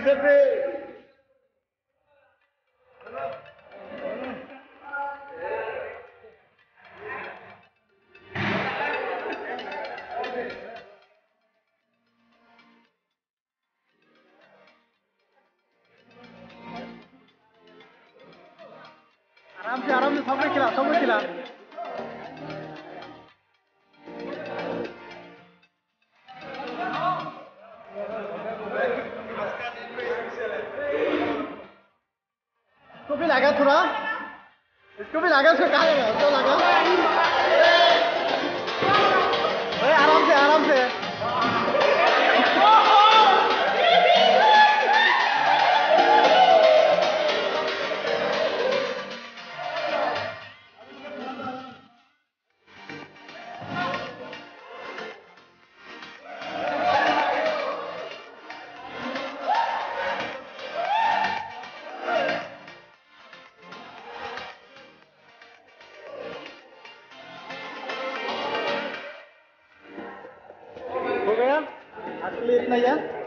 Selfie selfie आराम से आराम से सबको खिला सबको खिला। इसको भी लगा थोड़ा। इसको भी लगा उसको कहा लगा उसको लगा। आराम से आराम से। हो गया आज के लिए इतना यार